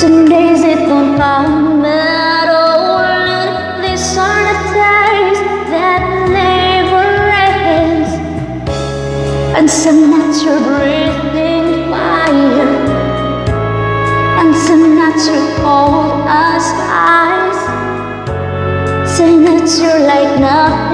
Some days it's all And these are the days that never ends. And some nights you're breathing fire. And some nights you're cold as ice. Some nights you're like nothing.